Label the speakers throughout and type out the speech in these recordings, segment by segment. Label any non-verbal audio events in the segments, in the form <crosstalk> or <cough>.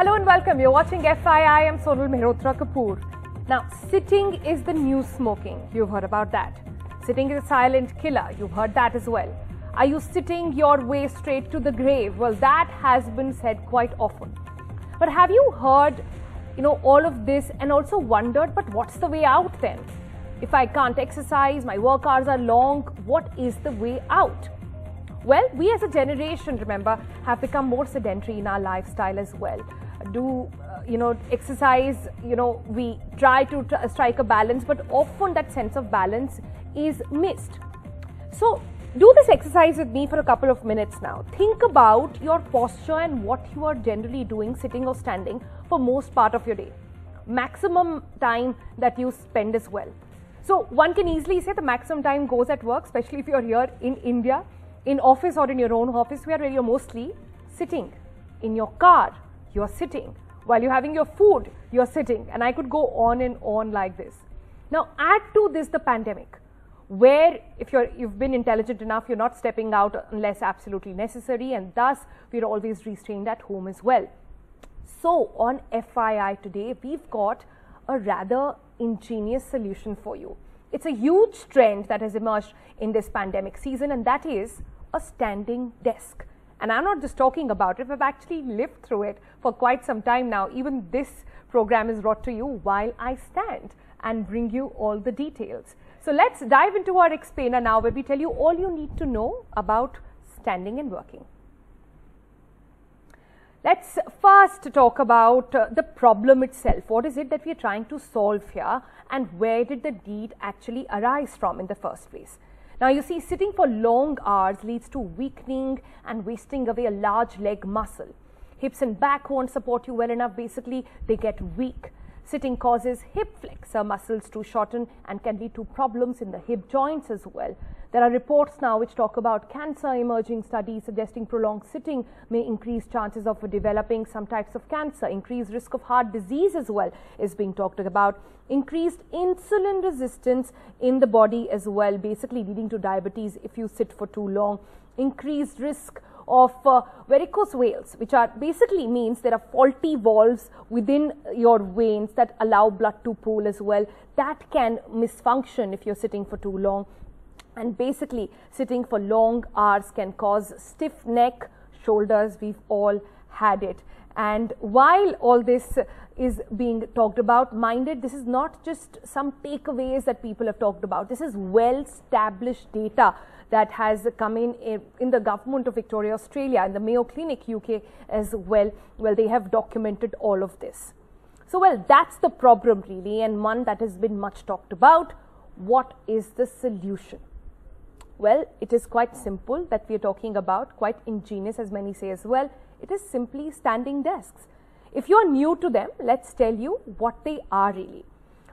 Speaker 1: Hello and welcome. You're watching FYI. I'm Sonal Mehrotra Kapoor. Now, sitting is the new smoking. You've heard about that. Sitting is a silent killer. You've heard that as well. Are you sitting your way straight to the grave? Well, that has been said quite often. But have you heard, you know, all of this and also wondered, but what's the way out then? If I can't exercise, my work hours are long, what is the way out? Well, we as a generation, remember, have become more sedentary in our lifestyle as well. Do, uh, you know, exercise, you know, we try to tr- strike a balance, but often that sense of balance is missed. So, do this exercise with me for a couple of minutes now. Think about your posture and what you are generally doing, sitting or standing, for most part of your day. Maximum time that you spend as well. So, one can easily say the maximum time goes at work, especially if you're here in India in office or in your own office where you're mostly sitting. In your car, you're sitting. While you're having your food, you're sitting. And I could go on and on like this. Now, add to this the pandemic, where if you're, you've been intelligent enough, you're not stepping out unless absolutely necessary, and thus we're always restrained at home as well. So, on FYI today, we've got a rather ingenious solution for you. It's a huge trend that has emerged in this pandemic season, and that is a standing desk. And I'm not just talking about it, I've actually lived through it for quite some time now. Even this program is brought to you while I stand and bring you all the details. So let's dive into our explainer now where we tell you all you need to know about standing and working. Let's first talk about uh, the problem itself. What is it that we are trying to solve here and where did the need actually arise from in the first place? Now you see sitting for long hours leads to weakening and wasting away a large leg muscle. Hips and back won't support you well enough. Basically, they get weak. Sitting causes hip flexor muscles to shorten and can lead to problems in the hip joints as well. There are reports now which talk about cancer emerging studies suggesting prolonged sitting may increase chances of developing some types of cancer. Increased risk of heart disease as well is being talked about. Increased insulin resistance in the body as well, basically leading to diabetes if you sit for too long. Increased risk of uh, varicose veins, which are basically means there are faulty valves within your veins that allow blood to pool as well. That can misfunction if you're sitting for too long. And basically, sitting for long hours can cause stiff neck, shoulders. We've all had it. And while all this is being talked about, minded, this is not just some takeaways that people have talked about. This is well established data that has come in eh, in the government of Victoria, Australia, and the Mayo Clinic, UK as well. Well, they have documented all of this. So, well, that's the problem really, and one that has been much talked about. What is the solution? Well, it is quite simple that we are talking about, quite ingenious as many say as well. It is simply standing desks. If you are new to them, let's tell you what they are really.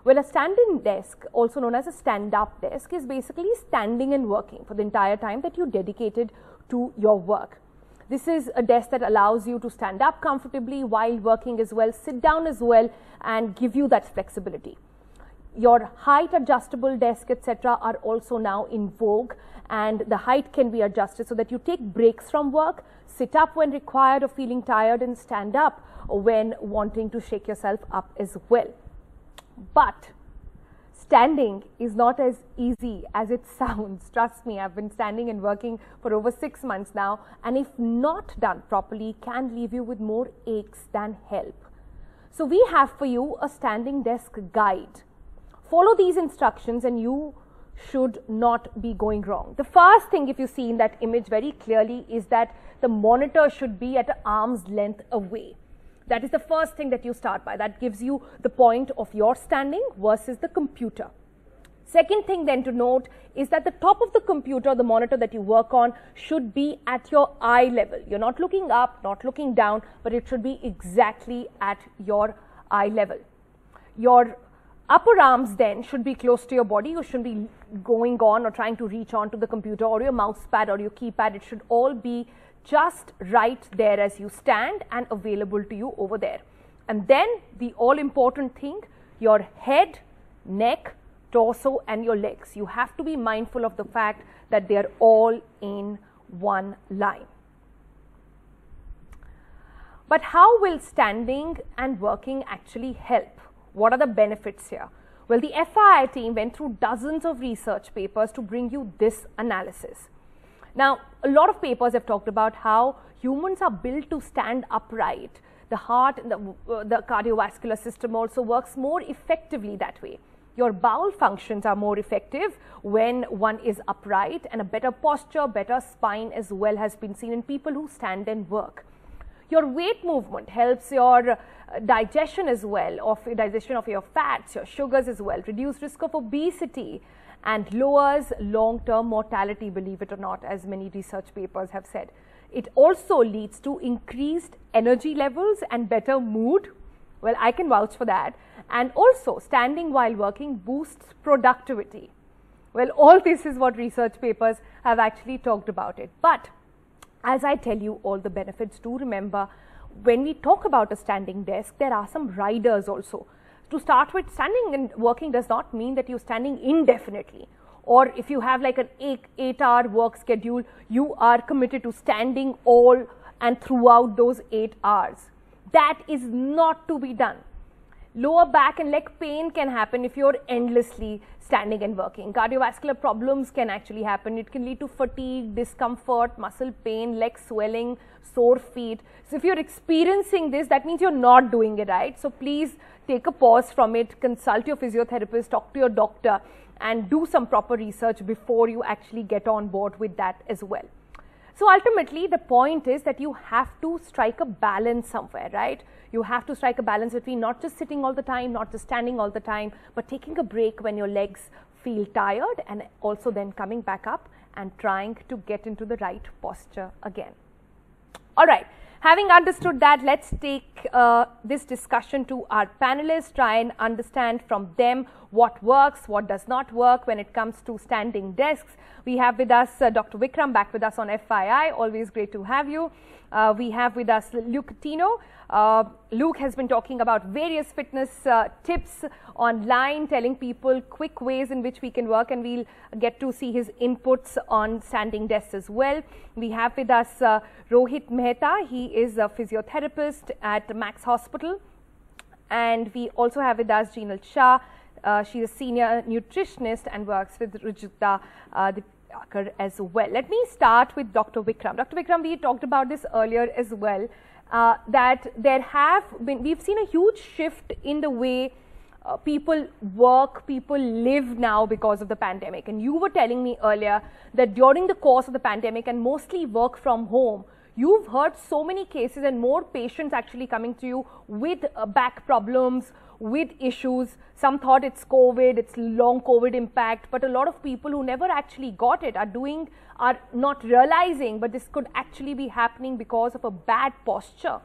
Speaker 1: Well, a standing desk, also known as a stand-up desk, is basically standing and working for the entire time that you dedicated to your work. This is a desk that allows you to stand up comfortably while working as well, sit down as well, and give you that flexibility. Your height adjustable desk, etc., are also now in vogue, and the height can be adjusted so that you take breaks from work, sit up when required or feeling tired, and stand up when wanting to shake yourself up as well. But standing is not as easy as it <laughs> sounds. Trust me, I've been standing and working for over six months now, and if not done properly, can leave you with more aches than help. So, we have for you a standing desk guide. Follow these instructions, and you should not be going wrong. The first thing, if you see in that image very clearly, is that the monitor should be at arm's length away. That is the first thing that you start by. That gives you the point of your standing versus the computer. Second thing then to note is that the top of the computer, the monitor that you work on should be at your eye level. You're not looking up, not looking down, but it should be exactly at your eye level. Your upper arms then should be close to your body. You shouldn't be going on or trying to reach on to the computer or your mouse pad or your keypad. It should all be just right there as you stand and available to you over there. And then the all important thing, your head, neck, torso and your legs. You have to be mindful of the fact that they are all in one line. But how will standing and working actually help? What are the benefits here? Well, the FYI team went through dozens of research papers to bring you this analysis. Now, a lot of papers have talked about how humans are built to stand upright. The heart and the, uh, the cardiovascular system also works more effectively that way. Your bowel functions are more effective when one is upright and a better posture, better spine as well has been seen in people who stand and work. Your weight movement helps your uh, digestion as well, of digestion of your fats, your sugars as well, reduce risk of obesity and lowers long-term mortality, believe it or not, as many research papers have said. It also leads to increased energy levels and better mood. Well, I can vouch for that. And also, standing while working boosts productivity. Well, all this is what research papers have actually talked about it. But as I tell you all the benefits, do remember when we talk about a standing desk, there are some riders also. To start with, standing and working does not mean that you're standing indefinitely. Or if you have like an eight, eight hour work schedule, you are committed to standing all and throughout those eight hours. That is not to be done. Lower back and leg pain can happen if you're endlessly standing and working. Cardiovascular problems can actually happen. It can lead to fatigue, discomfort, muscle pain, leg swelling, sore feet. So if you're experiencing this, that means you're not doing it right. So please take a pause from it, consult your physiotherapist, talk to your doctor and do some proper research before you actually get on board with that as well. So ultimately, the point is that you have to strike a balance somewhere, right? You have to strike a balance between not just sitting all the time, not just standing all the time, but taking a break when your legs feel tired and also then coming back up and trying to get into the right posture again. All right. Having understood that, let's take uh, this discussion to our panelists, try and understand from them what works, what does not work when it comes to standing desks. We have with us uh, Dr. Vikram back with us on FYI. Always great to have you. Uh, we have with us Luke Coutinho. Uh, Luke has been talking about various fitness uh, tips online, telling people quick ways in which we can work and we'll get to see his inputs on standing desks as well. We have with us uh, Rohit Mehta. He is a physiotherapist at Max Hospital. And we also have with us Jinal Shah. Uh, she's a senior nutritionist and works with Rujuta uh, as well. Let me start with Dr. Vikram. Dr. Vikram, we talked about this earlier as well, uh, that there have been, we've seen a huge shift in the way uh, people work, people live now because of the pandemic. And you were telling me earlier that during the course of the pandemic and mostly work from home, you've heard so many cases and more patients actually coming to you with uh, back problems, with issues. Some thought it's COVID, it's long COVID impact, but a lot of people who never actually got it are doing, are not realizing, but this could actually be happening because of a bad posture.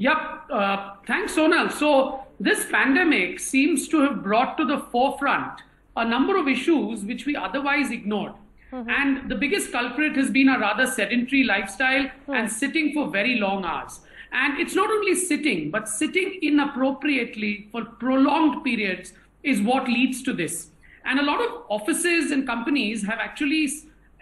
Speaker 2: Yep. Uh, thanks, Sonal. So this pandemic seems to have brought to the forefront a number of issues which we otherwise ignored. Mm-hmm. And the biggest culprit has been a rather sedentary lifestyle mm. and sitting for very long hours. And it's not only sitting, but sitting inappropriately for prolonged periods is what leads to this. And a lot of offices and companies have actually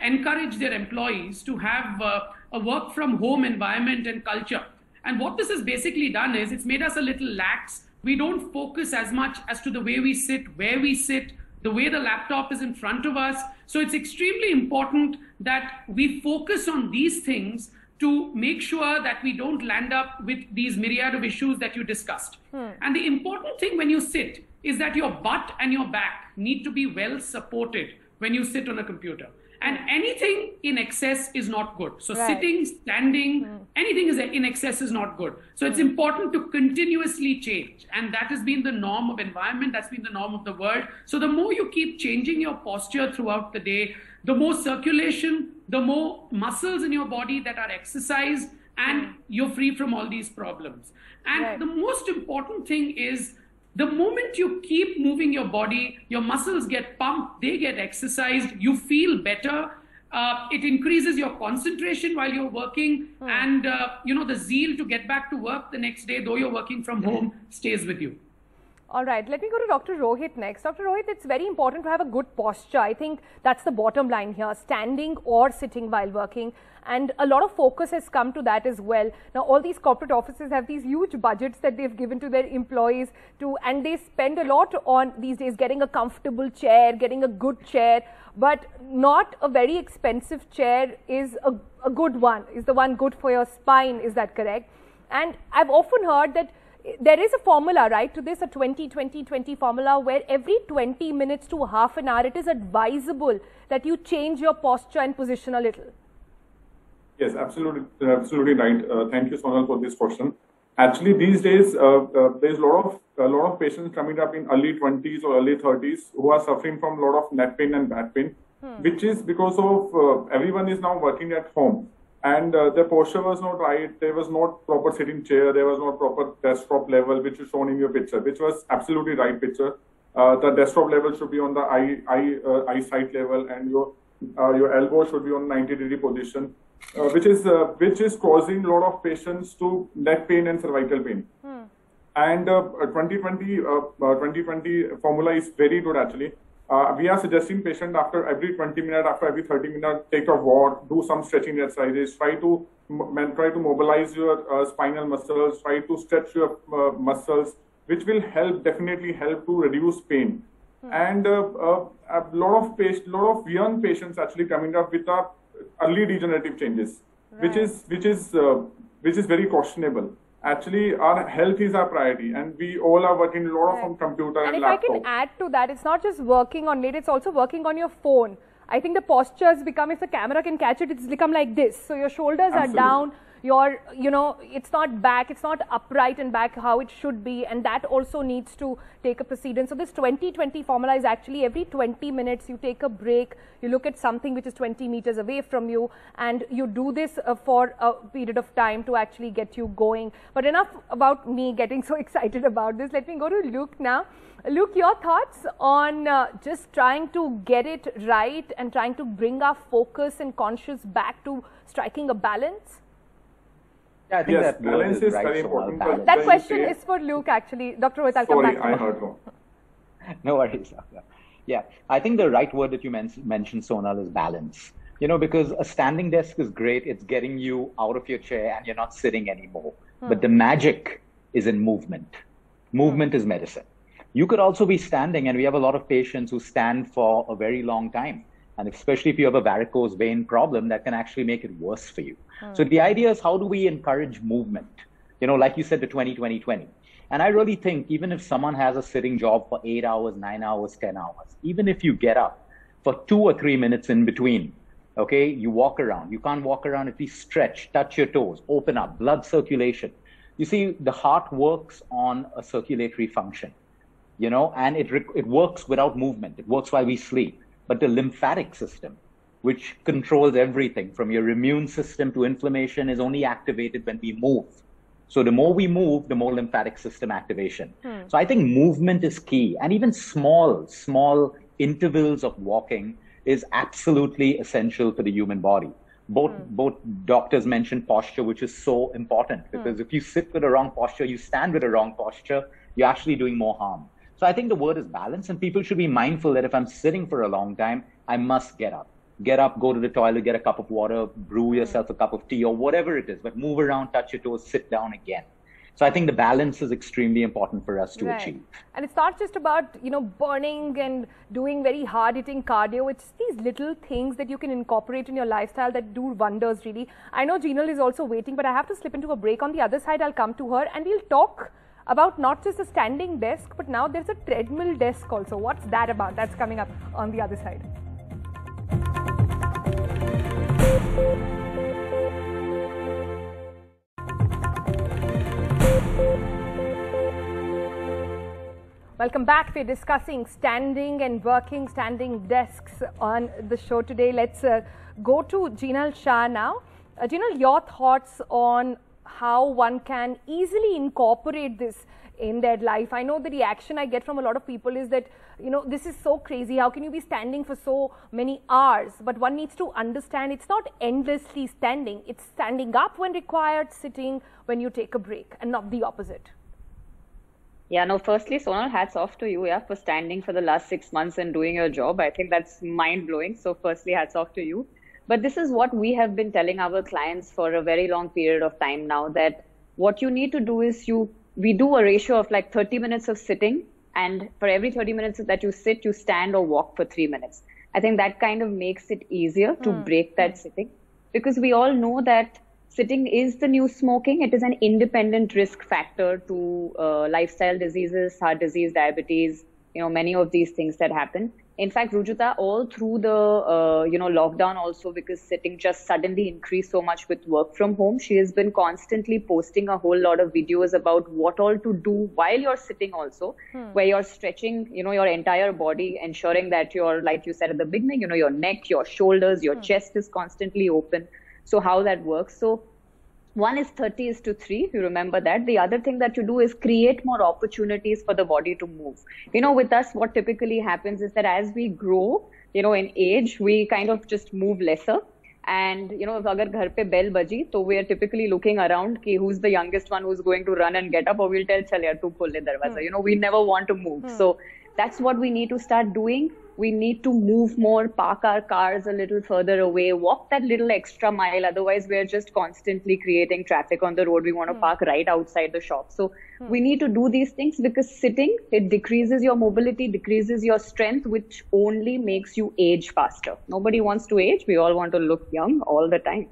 Speaker 2: encouraged their employees to have uh, a work from home environment and culture. And what this has basically done is it's made us a little lax. We don't focus as much as to the way we sit, where we sit, the way the laptop is in front of us. So it's extremely important that we focus on these things to make sure that we don't land up with these myriad of issues that you discussed. Hmm. And the important thing when you sit is that your butt and your back need to be well supported when you sit on a computer. And anything in excess is not good. So right. sitting, standing, hmm. anything is in excess is not good. So it's hmm. important to continuously change. And that has been the norm of environment. That's been the norm of the world. So the more you keep changing your posture throughout the day, the more circulation, the more muscles in your body that are exercised, and you're free from all these problems. And right. the most important thing is the moment you keep moving your body, your muscles get pumped, they get exercised, you feel better. Uh, it increases your concentration while you're working, hmm. and uh, you know the zeal to get back to work the next day, though you're working from home, stays with you.
Speaker 1: All right, let me go to Dr. Rohit next. Dr. Rohit, it's very important to have a good posture. I think that's the bottom line here, standing or sitting while working. And a lot of focus has come to that as well. Now, all these corporate offices have these huge budgets that they've given to their employees to, and they spend a lot on these days getting a comfortable chair, getting a good chair, but not a very expensive chair is a, a good one, is the one good for your spine, is that correct? And I've often heard that there is a formula, right, to this, a 20 20 20 formula where every 20 minutes to half an hour, it is advisable that you change your posture and position a little.
Speaker 3: Yes, absolutely, absolutely right. Uh, thank you, Sonal, for this question. Actually, these days, uh, uh, there's a lot of a lot of patients coming up in early 20s or early 30s who are suffering from a lot of neck pain and back pain, hmm. which is because of uh, everyone is now working at home and uh, the posture was not right. There was not proper sitting chair. There was not proper desktop level, which is shown in your picture, which was absolutely right picture. Uh, the desktop level should be on the eye eye uh, eyesight level, and your uh, your elbow should be on 90 degree position, uh, which is uh, which is causing a lot of patients to neck pain and cervical pain. Hmm. And 2020 2020 formula is very good actually. Uh, we are suggesting patient after every 20 minutes, after every 30 minutes, take a walk, do some stretching exercises, try to try to mobilize your uh, spinal muscles, try to stretch your uh, muscles, which will help definitely help to reduce pain. Hmm. And uh, uh, a lot of patient, lot of young patients actually coming up with early degenerative changes, right. which is which is uh, which is very questionable actually our health is our priority and we all are working a lot right. on computer and,
Speaker 1: and if
Speaker 3: laptop.
Speaker 1: I can add to that, it's not just working on it, it's also working on your phone. I think the postures become, if the camera can catch it, it's become like this. So your shoulders Absolutely. are down, your you know it's not back it's not upright and back how it should be and that also needs to take a precedence. So this 2020 formula is actually every 20 minutes you take a break you look at something which is 20 meters away from you and you do this uh, for a period of time to actually get you going. But enough about me getting <laughs> so excited about this. Let me go to luke now. Luke, your thoughts on uh, just trying to get it right and trying to bring our focus and conscious back to striking a balance?
Speaker 3: Yeah, I think yes, that balance is right very important.
Speaker 1: Balance. That question is for Luke, actually. Dr. Rohit, I'll
Speaker 3: come
Speaker 1: back to
Speaker 3: I heard wrong. <laughs>
Speaker 4: no worries. Yeah, I think the right word that you men- mentioned, Sonal, is balance. You know, because a standing desk is great. It's getting you out of your chair and you're not sitting anymore. Hmm. But the magic is in movement. Movement hmm. is medicine. You could also be standing, and we have a lot of patients who stand for a very long time. And especially if you have a varicose vein problem, that can actually make it worse for you. Hmm. So the idea is how do we encourage movement? You know, like you said, the 20, 20, 20. And I really think even if someone has a sitting job for eight hours, nine hours, 10 hours, even if you get up for two or three minutes in between, okay, you walk around. You can't walk around at least stretch, touch your toes, open up, blood circulation. You see, the heart works on a circulatory function, you know, and it, it works without movement. It works while we sleep. But the lymphatic system, which controls everything from your immune system to inflammation, is only activated when we move. So the more we move, the more lymphatic system activation. Hmm. So I think movement is key. And even small, small intervals of walking is absolutely essential for the human body. Both, hmm. both doctors mentioned posture, which is so important hmm. because hmm. if you sit with the wrong posture, you stand with the wrong posture, you're actually doing more harm. So I think the word is balance and people should be mindful that if I'm sitting for a long time, I must get up get up, go to the toilet, get a cup of water, brew yourself a cup of tea or whatever it is, but move around, touch your toes, sit down again. So I think the balance is extremely important for us to right. achieve.
Speaker 1: And it's not just about, you know, burning and doing very hard hitting cardio. It's these little things that you can incorporate in your lifestyle that do wonders really. I know Jinal is also waiting, but I have to slip into a break. On the other side, I'll come to her and we'll talk about not just a standing desk, but now there's a treadmill desk also. What's that about? That's coming up on the other side. Welcome back. We're discussing standing and working standing desks on the show today. Let's uh, go to Jinal Shah now. Uh, Jinal, your thoughts on how one can easily incorporate this in their life. I know the reaction I get from a lot of people is that, you know, this is so crazy. How can you be standing for so many hours? But one needs to understand it's not endlessly standing. It's standing up when required, sitting when you take a break and not the opposite.
Speaker 5: Yeah, no, firstly, Sonal, hats off to you, yeah, for standing for the last six months and doing your job. I think that's mind blowing. So, firstly, hats off to you. But this is what we have been telling our clients for a very long period of time now that what you need to do is you, we do a ratio of like 30 minutes of sitting. And for every 30 minutes that you sit, you stand or walk for three minutes. I think that kind of makes it easier to
Speaker 1: Hmm.
Speaker 5: break that sitting because we all know that sitting is the new smoking. It is an independent risk factor to uh, lifestyle diseases, heart disease, diabetes, you know, many of these things that happen. In fact, Rujuta, all through the, uh, you know, lockdown also because sitting just suddenly increased so much with work from home, she has been constantly posting a whole lot of videos about what all to do while you're sitting also, where you're stretching, you know, your entire body, ensuring that you're, like you said at the beginning, you know, your neck, your shoulders, your chest is constantly open. So how that works. So one is 30 is to 3 if you remember that. The other thing that you do is create more opportunities for the body to move. You know with us what typically happens is that as we grow you know in age we kind of just move lesser. And you know if agar ghar pe bell baji so we are typically looking around ki who's the youngest one who's going to run and get up or we'll tell chal yaar tu khol le darwaza. Hmm. You know we never want to move. Hmm. So that's what we need to start doing we need to move more, park our cars a little further away, walk that little extra mile. Otherwise, we're just constantly creating traffic on the road. We want to hmm. park right outside the shop. So hmm. we need to do these things because sitting, it decreases your mobility, decreases your strength, which only makes you age faster. Nobody wants to age. We all want to look young all the time.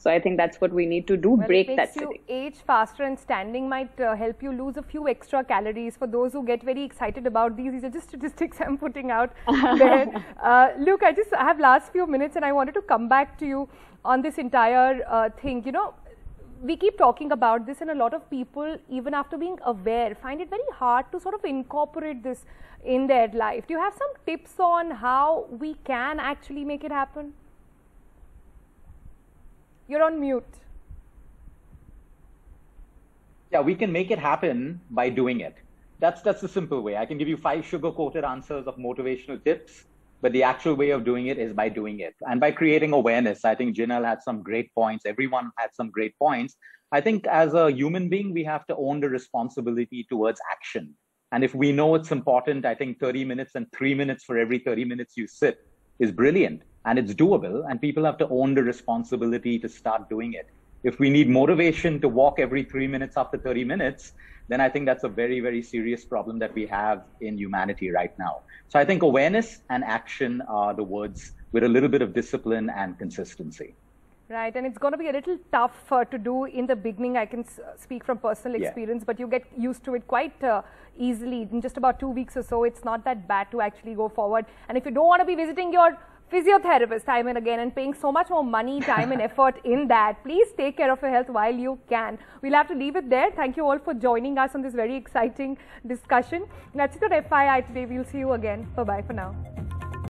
Speaker 5: So I think that's what we need to do,
Speaker 1: Well,
Speaker 5: break
Speaker 1: it
Speaker 5: that
Speaker 1: you age faster and standing might uh, help you lose a few extra calories. For those who get very excited about these, these are just <laughs> statistics I'm putting out there. <laughs> Uh, look, I just I have last few minutes and I wanted to come back to you on this entire uh, thing. You know, we keep talking about this and a lot of people, even after being aware, find it very hard to sort of incorporate this in their life. Do you have some tips on how we can actually make it happen? You're on mute.
Speaker 4: Yeah, we can make it happen by doing it. That's that's the simple way. I can give you five sugar-coated answers of motivational tips, but the actual way of doing it is by doing it and by creating awareness. I think Jinal had some great points. Everyone had some great points. I think as a human being, we have to own the responsibility towards action. And if we know it's important, I think 30 minutes and three minutes for every 30 minutes you sit is brilliant and it's doable. And people have to own the responsibility to start doing it. If we need motivation to walk every three minutes after 30 minutes, then I think that's a very, very serious problem that we have in humanity right now. So I think awareness and action are the words with a little bit of discipline and consistency.
Speaker 1: Right, and it's going to be a little tough uh, to do in the beginning. I can s- speak from personal
Speaker 4: Yeah.
Speaker 1: experience, but you get used to it quite uh, easily. In just about two weeks or so, it's not that bad to actually go forward. And if you don't want to be visiting your physiotherapist time and again and paying so much more money, time, and <laughs> effort in that, please take care of your health while you can. We'll have to leave it there. Thank you all for joining us on this very exciting discussion. That's it on FYI today. We'll see you again. Bye bye for now.